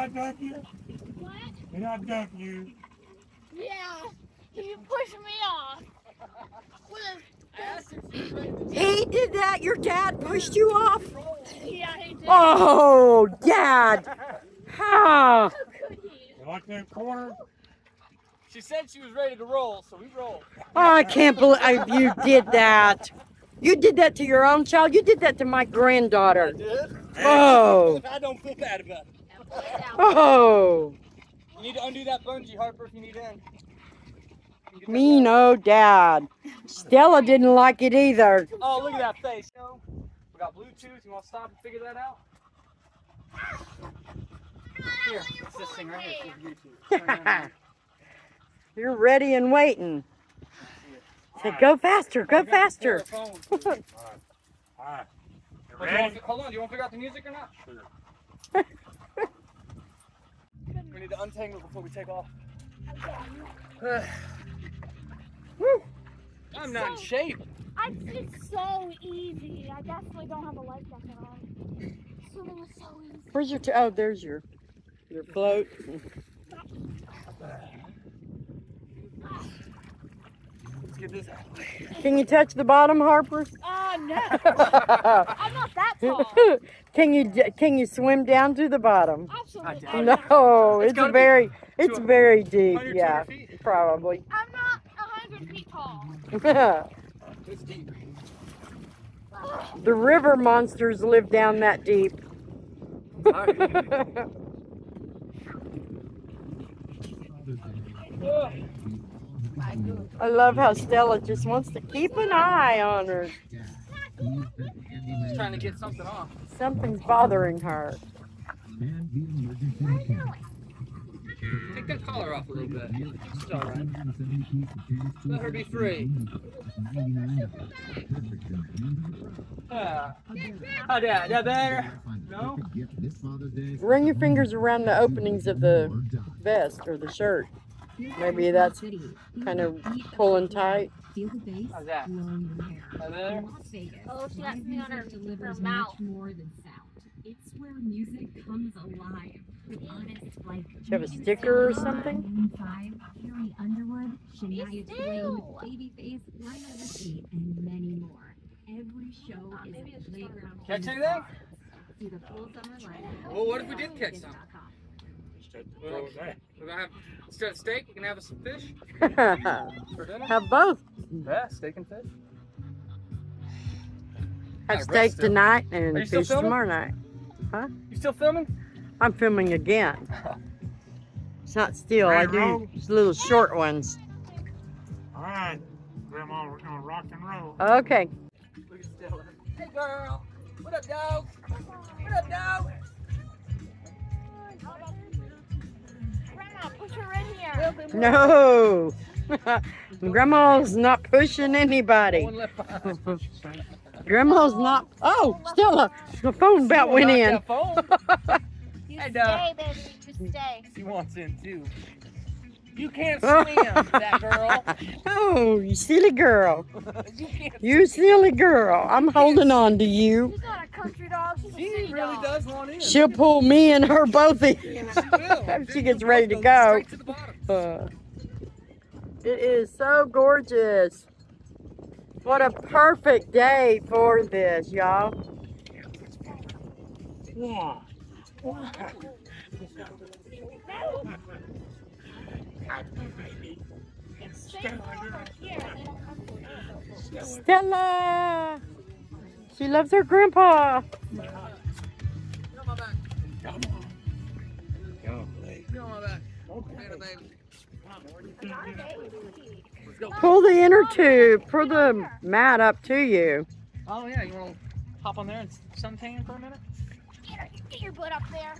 Did I duck you? What? Did I duck you? Yeah. You pushed me off. With I asked if she was ready to He did that. Your dad pushed you off. yeah, he did. Oh, Dad. How? How could he? You like that corner? She said she was ready to roll, so we rolled. Oh, I can't believe you did that. You did that to your own child. You did that to my granddaughter. did? Oh, I don't feel bad about it. Oh. You need to undo that bungee, Harper, if you need in. You get that Mean old dad. Stella didn't like it either. Oh, look at that face. You we got Bluetooth. You want to stop and figure that out? Here, it's this thing right here. It's YouTube. Turn. You're ready and waiting. Say, go faster, go I got a pair faster. of phones. All right. You Well, do you want ready? to- Hold on, do you want to figure out the music or not? Sure. We need to untangle before we take off. Woo. I'm not in shape. I, it's so easy. I definitely don't have a life jacket on. Swimming is so easy. Where's your, t- oh, there's your, your float. Let's get this out of the way. Can you touch the bottom, Harper? Oh, no. I'm not that tall. can you can you swim down to the bottom? Absolutely. No, It's it's gotta be very it's very deep. Yeah, feet. probably. I'm not 100 feet tall. It's deep. the river monsters live down that deep. I love how Stella just wants to keep an eye on her. Just trying to get something off. Something's bothering her. Take that collar off a little bit. It's all right. Let her be free. Ah. How'd that? That better? No? Run your fingers around the openings of the vest or the shirt. Maybe that's kind of pulling tight. Feel the bass How's that? blowing your hair. That better? Las Vegas. Oh, she got live me on her- her mouth. more than sound. It's where music comes alive. With like Do you have a sticker or something? Five, Carrie Underwood, Shania. Twain, Babyface, Lionel Richie, and many more. Every show is a playground. Catch music anything? lovers. See the full summer lineup. Well, what if we did catch some? Vegas.com. Just have to throw it back. We're gonna have instead of steak, you can have some fish for dinner. have both. Yeah, steak and fish. Have steak rest still. tonight and fish filming? tomorrow night. Huh? You still filming? I'm filming again. It's not still. I do roll? just little short ones. All right, Grandma, we're gonna rock and roll. Okay. Look at Stella. Hey girl. What up, dog? What up, dog? Grandma, in here. No. Grandma's not pushing anybody. One left behind. Grandma's not. Oh, Stella, the phone about went in. that phone. You Hey, stay, baby. You stay. She wants in too. You can't swim, that girl. Oh, you silly girl. You. You silly girl. I'm holding on to you. She's not a country dog. She's a she really dog. does want in. She'll pull me and her both in. She will. She gets ready to go. To the. Uh, it is so gorgeous. What a perfect day for this, y'all. One. Stay over here. They don't come to you. Stella! She loves her grandpa. Get on my back. Come on. Come on. Get on my back. Little baby. Let's go. Pull the inner tube, pull the mat up to you. Oh yeah, you want to hop on there and suntan for a minute? Get, her, get your butt up there.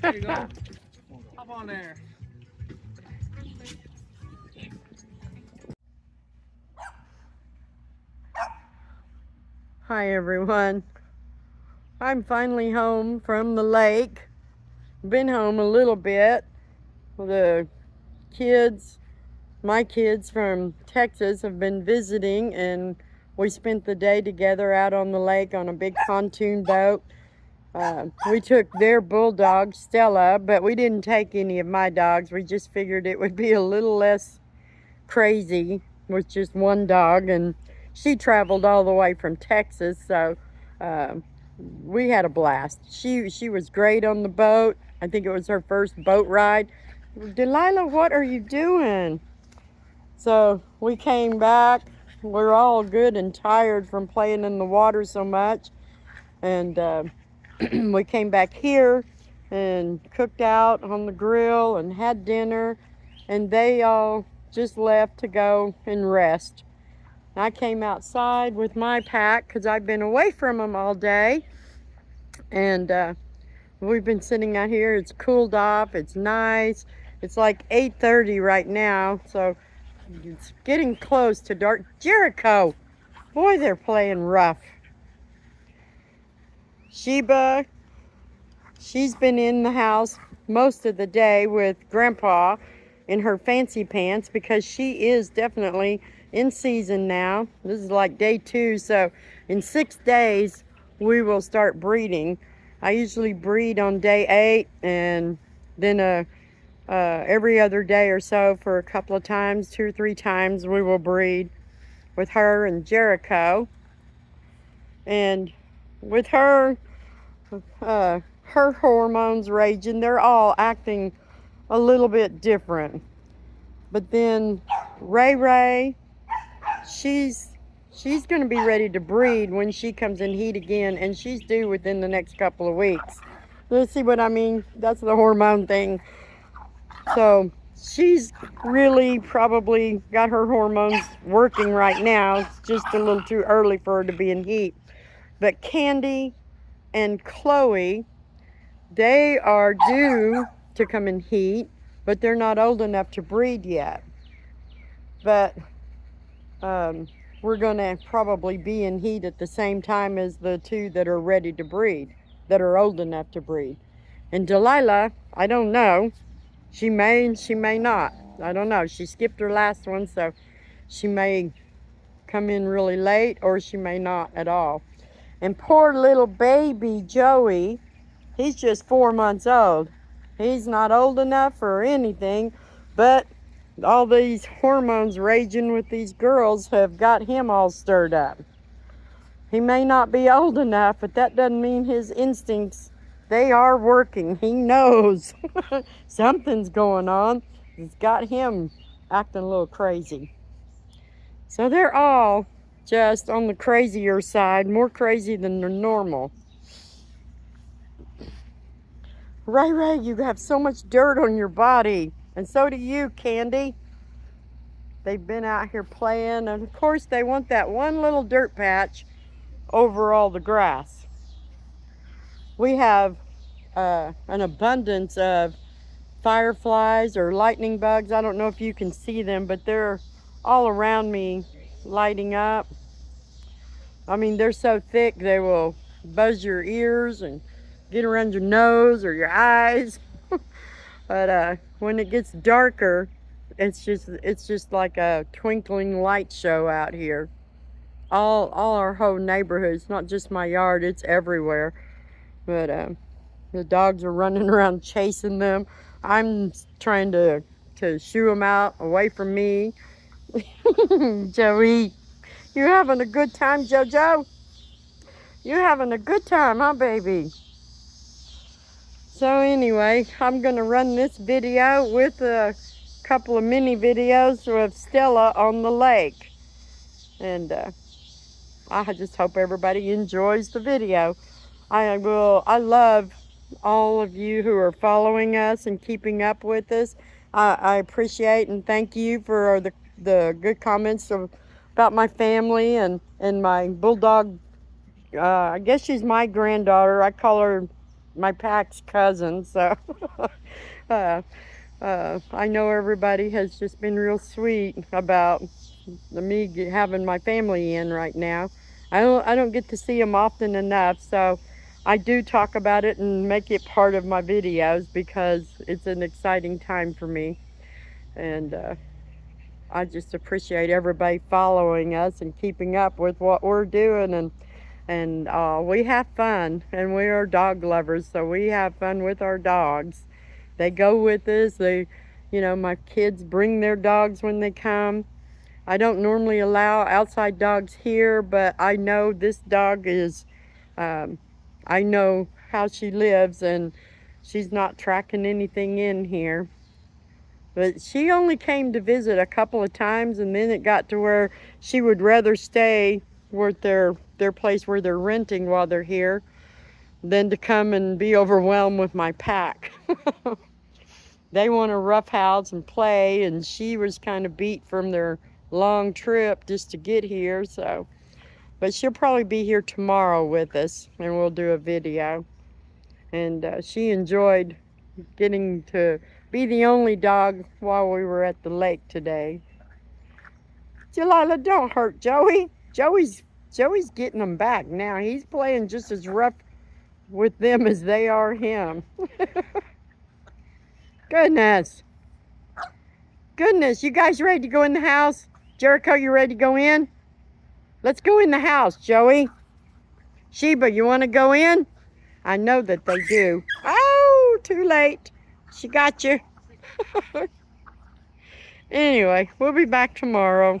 There you go. Hop on there. Hi, everyone. I'm finally home from the lake. Been home a little bit. The kids, my kids from Texas, have been visiting, and we spent the day together out on the lake on a big pontoon boat. uh, we took their bulldog, Stella, but we didn't take any of my dogs. We just figured it would be a little less crazy with just one dog. And she traveled all the way from Texas, so uh, we had a blast. She, she was great on the boat. I think it was her first boat ride. Delilah, what are you doing? So we came back. We're all good and tired from playing in the water so much. And uh, we came back here and cooked out on the grill and had dinner. And they all just left to go and rest. I came outside with my pack because I've been away from them all day. And uh, we've been sitting out here. It's cooled off. It's nice. It's like 8.30 right now. So it's getting close to dark. Jericho! Boy, they're playing rough. Sheba, she's been in the house most of the day with Grandpa in her fancy pants because she is definitely in season now. This is like day two, so in six days we will start breeding. I usually breed on day eight and then uh, uh, every other day or so for a couple of times, two or three times, we will breed with her and Jericho. And with her, uh, her hormones raging, they're all acting a little bit different. But then Ray Ray, she's she's going to be ready to breed when she comes in heat again, and she's due within the next couple of weeks. Let's see what I mean? That's the hormone thing. So she's really probably got her hormones working right now. It's just a little too early for her to be in heat. But Candy and Chloe, they are due to come in heat, but they're not old enough to breed yet. But um, we're going to probably be in heat at the same time as the two that are ready to breed, that are old enough to breed. And Delilah, I don't know. She may and she may not. I don't know. She skipped her last one, so she may come in really late or she may not at all. And poor little baby Joey, he's just four months old. He's not old enough for anything, but all these hormones raging with these girls have got him all stirred up. He may not be old enough, but that doesn't mean his instincts, they are working. He knows something's going on. It's got him acting a little crazy. So they're all just on the crazier side, more crazy than the normal. Ray Ray, you have so much dirt on your body. And so do you, Candy. They've been out here playing. And of course, they want that one little dirt patch over all the grass. We have uh, an abundance of fireflies or lightning bugs. I don't know if you can see them, but they're all around me lighting up. I mean, they're so thick, they will buzz your ears and get around your nose or your eyes. But uh, when it gets darker, it's just it's just like a twinkling light show out here. All all our whole neighborhood. It's not just my yard. It's everywhere. But uh, the dogs are running around chasing them. I'm trying to to shoo them out away from me. Joey, you having a good time, Jojo? You having a good time, huh, baby? So anyway, I'm going to run this video with a couple of mini videos of Stella on the lake. And uh, I just hope everybody enjoys the video. I will, I love all of you who are following us and keeping up with us. I, I appreciate and thank you for the, the good comments of, about my family and, and my bulldog. Uh, I guess she's my granddaughter. I call her my pack's cousin. So uh, uh, I know everybody has just been real sweet about me having my family in right now. I don't, I don't get to see them often enough, so I do talk about it and make it part of my videos because it's an exciting time for me. And uh, I just appreciate everybody following us and keeping up with what we're doing. And And uh, we have fun, and we are dog lovers, so we have fun with our dogs. They go with us. They, you know, my kids bring their dogs when they come. I don't normally allow outside dogs here, but I know this dog is, um, I know how she lives, and she's not tracking anything in here. But she only came to visit a couple of times and then it got to where she would rather stay with their, their place where they're renting while they're here than to come and be overwhelmed with my pack. they want to roughhouse and play and she was kind of beat from their long trip just to get here. So, but she'll probably be here tomorrow with us and we'll do a video. And uh, she enjoyed getting to be the only dog while we were at the lake today. Delilah, don't hurt Joey. Joey's Joey's getting them back now. He's playing just as rough with them as they are him. Goodness. Goodness, you guys ready to go in the house? Jericho, you ready to go in? Let's go in the house, Joey. Sheba, you want to go in? I know that they do. Oh, too late. She got you. anyway, we'll be back tomorrow.